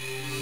Yeah.